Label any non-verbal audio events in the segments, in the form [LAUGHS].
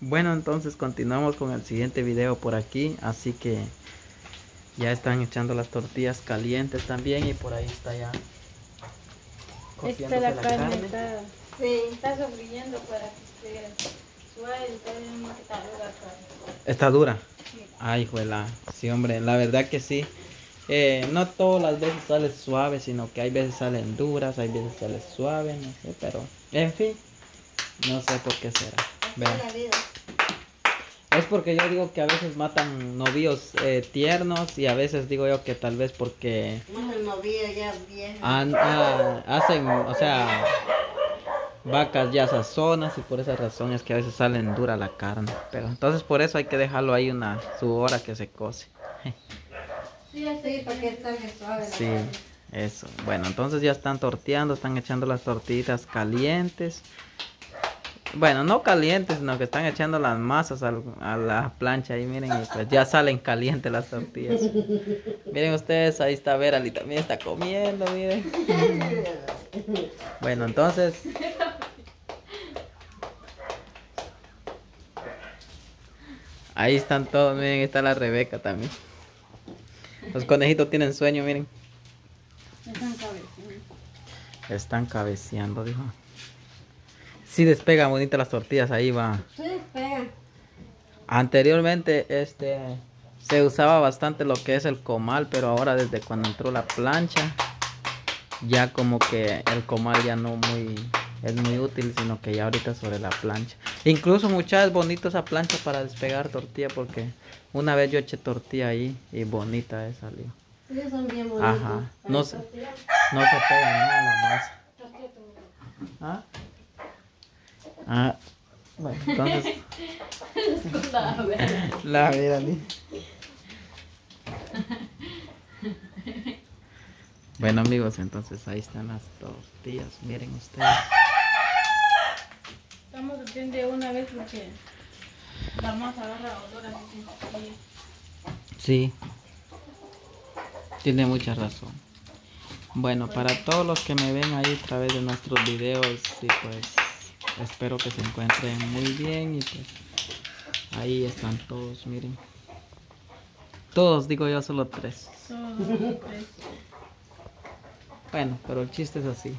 Bueno, entonces continuamos con el siguiente video por aquí. Así que ya están echando las tortillas calientes también y por ahí está ya Esta la, la carne, Está, sí. está sofriendo para que esté suave. Está dura. ¿Está dura? Sí. Ay, juela. Sí, hombre, la verdad que sí. Eh, no todas las veces sale suave, sino que hay veces salen duras, hay veces sale suave, no sé, pero en fin, no sé por qué será. Es porque yo digo que a veces matan novios eh, tiernos y a veces digo yo que tal vez porque ah, hacen, o sea, vacas ya sazonas y por esa razón es que a veces salen dura la carne. Pero entonces por eso hay que dejarlo ahí una su hora que se cose. Sí, para que suave. Sí, eso. Bueno, entonces ya están torteando, están echando las tortillitas calientes. Bueno, no calientes, sino que están echando las masas a, la plancha y miren, pues ya salen calientes las tortillas. miren ustedes, ahí está Verali, también está comiendo, miren. Bueno, entonces... Ahí están todos, miren, está la Rebeca también. Los conejitos tienen sueño, miren. Están cabeceando. Están cabeceando, dijo. Sí despegan bonitas las tortillas, ahí va. Sí despegan. Anteriormente, este, se usaba bastante lo que es el comal, pero ahora desde cuando entró la plancha, ya como que el comal ya no muy, es muy útil, sino que ya ahorita sobre la plancha. Incluso muchas bonitas esa plancha para despegar tortilla, porque una vez yo eché tortilla ahí y bonita es salió. Ellos son bien bonitos. Ajá. No se, no se pega nada la masa. ¿Ah? Ah, bueno, entonces. la vida, Bueno amigos, entonces ahí están las tortillas, miren ustedes. Estamos de una vez porque la masa agarra olor así. Sí, tiene mucha razón. Bueno, para todos los que me ven ahí a través de nuestros videos, sí, pues espero que se encuentren muy bien y pues ahí están todos, miren. Todos, digo yo, solo tres. Bueno, pero el chiste es así.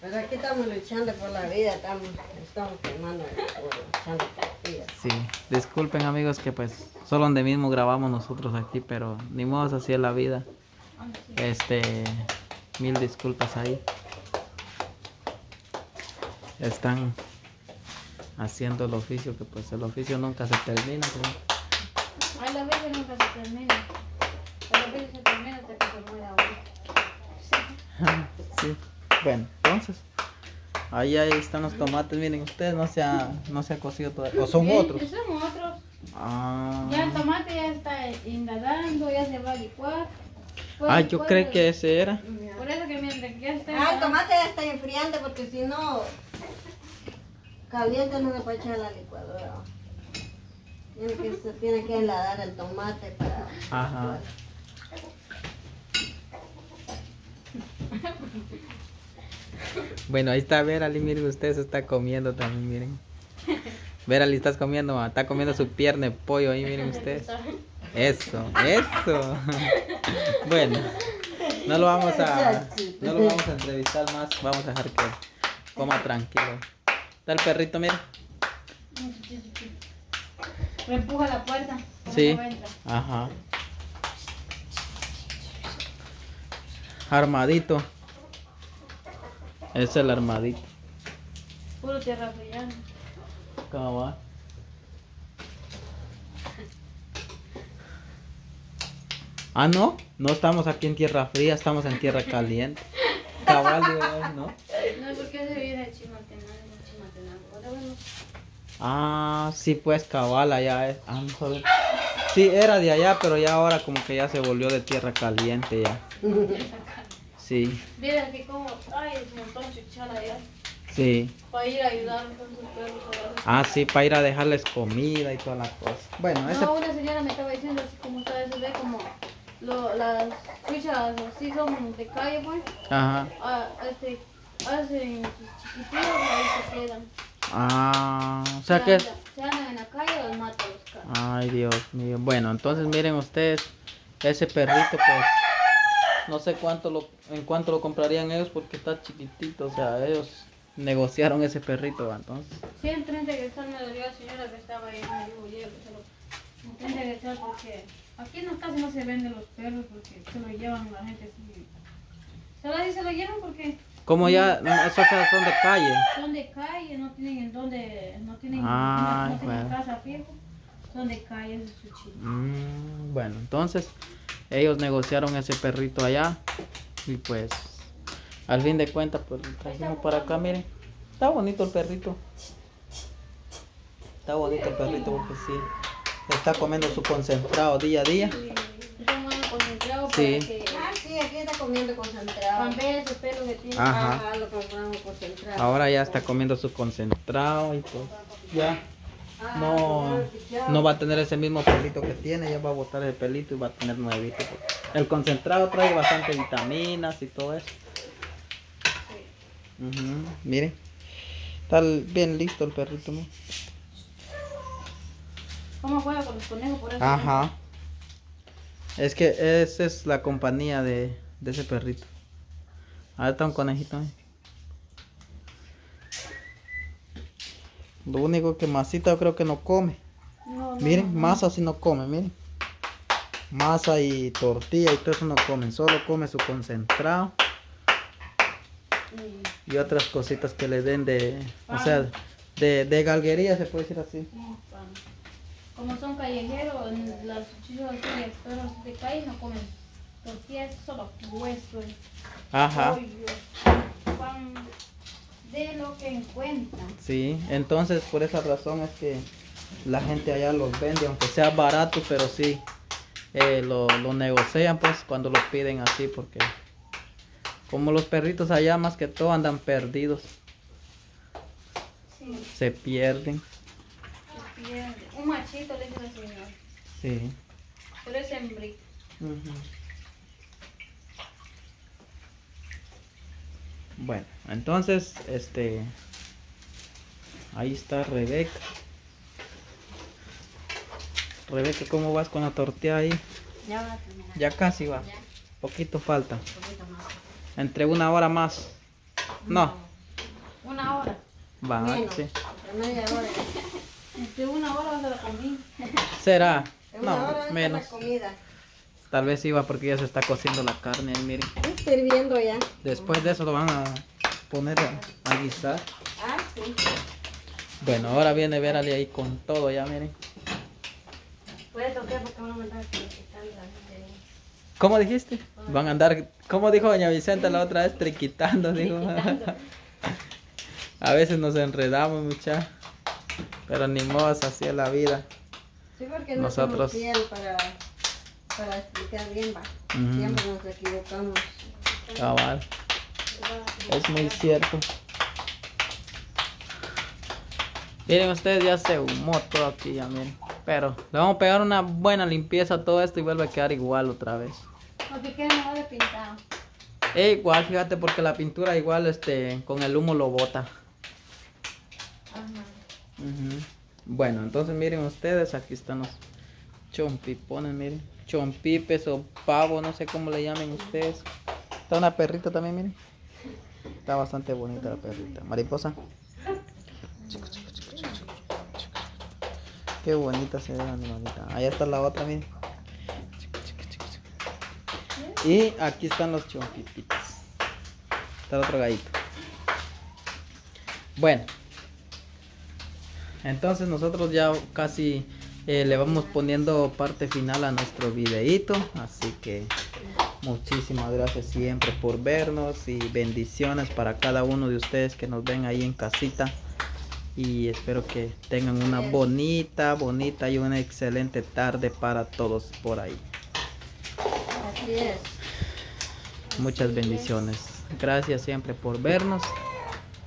Pero aquí estamos luchando por la vida, estamos, estamos quemando, luchando Sí, disculpen amigos que pues solo donde mismo grabamos nosotros aquí, pero ni modo así es la vida. Este, mil disculpas ahí están haciendo el oficio, que pues el oficio nunca se termina. ¿no? A la vez nunca se termina. A la vez se termina hasta que se muera uno. [LAUGHS] sí. Bueno, entonces, ahí, ahí están los tomates. Miren, ustedes no se ha, no se ha cocido todavía. ¿O son otros? Son otros. Ah. Ya el tomate ya está indagando, ya se va a licuar. ah, yo creo que ese era. Por eso que mientras que ya está. Ah, el tomate ya está enfriando porque si no Caliente no le puede echar a la licuadora. Tiene que, se tiene que heladar el tomate para... Ajá. Bueno, ahí está Verali, miren, usted se está comiendo también, miren. Verali, estás comiendo, está comiendo su pierna de pollo ahí, miren ustedes. Eso, eso. Bueno, no lo vamos a, no lo vamos a entrevistar más, vamos a dejar que coma tranquilo. Está el perrito, mira. Me empuja la puerta. Sí. Ajá. Armadito. Es el armadito. Puro tierra fría. ¿Cómo va? Ah, no, no estamos aquí en tierra fría, estamos en tierra caliente. [LAUGHS] Cabal, ¿no? No, porque se viene Chimaltenango. Ah, sí, pues cabal, allá es. Ah, sí, era de allá, pero ya ahora como que ya se volvió de tierra caliente ya. Sí. Mira aquí como hay un montón de chuchala allá. Sí. Para ir a ayudar con sus perros. Ah, sí, para ir a dejarles comida y toda la cosa. Bueno, no, ese... una señora me estaba diciendo así como ustedes se ve como lo, las chuchas así son de calle, pues. Ajá. Ah, este, hacen sus chiquititos y ahí se quedan. Ah, o sea que... Se van a Ay, Dios mío. Bueno, entonces miren ustedes, ese perrito pues no sé cuánto lo en cuánto lo comprarían ellos porque está chiquitito, o sea, ellos negociaron ese perrito, ¿va? entonces. 130 que está me lo dio la señora que estaba ahí, me dijo, lléveselo. 130 que está porque aquí no casi no se venden los perros porque se lo llevan la gente así. Se lo se lo llevan porque Como ya esos son de calle. son de calle, no tienen en dónde, no tienen, no tienen bueno. casa fijo, son de calle de. Mm, bueno, entonces ellos negociaron ese perrito allá y pues al fin de cuentas pues lo trajimos para acá, miren. Está bonito el perrito. Está bonito el perrito porque sí. Está comiendo su concentrado día a día. Está tomando concentrado Sí. Aquí está comiendo concentrado. Juan ve ese pelo que tiene. Ajá. Ajá, lo compramos concentrado. Ahora ya está comiendo su concentrado y pues ya Ah, no, no va a tener ese mismo pelito que tiene, ya va a botar el pelito y va a tener nuevito. El concentrado trae bastante vitaminas y todo eso. Ujú, Miren, está bien listo el perrito. ¿no? ¿Cómo juega con los conejos por eso? Ajá. Es que esa es la compañía de, de ese perrito. Ahí está un conejito. ahí. Lo único que masita yo creo que no come. No, no, Miren, no. masa si no come, miren. Masa y tortilla y todo eso no comen, solo come su concentrado y otras cositas que le den de, o sea, de, de galguería se puede decir así. Como son callejeros, las chicos así de perros de calle no comen. Tortillas, solo hueso, Ajá, pollo, pan, de lo que encuentran. sí, entonces por esa razón es que la gente allá los vende, aunque sea barato, pero sí, eh, lo, lo negocian pues cuando lo piden así, porque como los perritos allá más que todo andan perdidos, Sí, se pierden, Un machito le dice la señora, sí. pero es hembrita. Ujú. Bueno, entonces, este, ahí está Rebeca. Rebeca, ¿cómo vas con la tortilla ahí? Ya va a terminar. Ya casi va. Ya, Poquito falta. poquito más. Entre una hora más. No, Una hora. va, Menos, sí. entre media hora. [LAUGHS] Entre una hora a la comida. ¿Será? Una No, menos. la comida. Tal vez iba porque ya se está cociendo la carne, miren. Está hirviendo ya. Después de eso lo van a poner a, a guisar. Ah, sí. Bueno, ahora viene Verali ahí con todo ya, miren. Puede tocar porque van a mandar. ¿Cómo dijiste? Van a andar, ¿cómo dijo doña Vicenta la otra vez? Triquitando, dijo. [LAUGHS] a veces nos enredamos, mucha. Pero ni modo, así es la vida. Sí, porque no Nosotros- somos fiel para, para explicar bien, va. Siempre nos equivocamos. Cabal. Es muy cierto. Miren ustedes, ya se humó todo aquí, ya miren. Pero le vamos a pegar una buena limpieza a todo esto y vuelve a quedar igual otra vez. Porque queda mejor de pintado. E igual, fíjate, porque la pintura igual este con el humo lo bota. Ajá. Ujú. Bueno, entonces miren ustedes, aquí están los chompipones, miren. Chompipes o pavo, no sé cómo le llamen ustedes. Está una perrita también, miren. Está bastante bonita la perrita. Mariposa. Qué bonita se ve la animalita. Allá está la otra, miren. Y aquí están los chompipitos. Está el otro gallito. Bueno. Entonces nosotros ya casi eh, le vamos poniendo parte final a nuestro videíto. Así que muchísimas gracias siempre por vernos y bendiciones para cada uno de ustedes que nos ven ahí en casita. Y espero que tengan una bonita, bonita y una excelente tarde para todos por ahí. Así es. Muchas bendiciones. Gracias siempre por vernos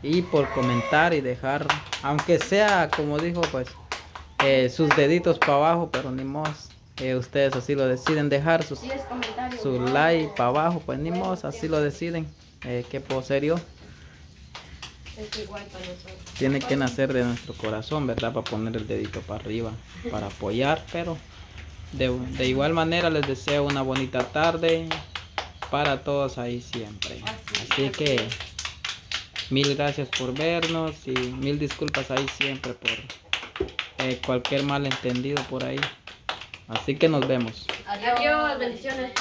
y por comentar y dejar, aunque sea como dijo, pues eh, sus deditos para abajo, pero ni modo. eh, ustedes así lo deciden dejar sus, su like para abajo, pues ni modo, así lo deciden. Eh, ¿Qué puedo ser yo? Es igual para nosotros. Tiene que nacer de nuestro corazón, ¿verdad? Para poner el dedito para arriba, para apoyar, pero de, de igual manera les deseo una bonita tarde para todos ahí siempre. Así que mil gracias por vernos y mil disculpas ahí siempre por eh, cualquier malentendido por ahí. Así que nos vemos. Adiós, bendiciones.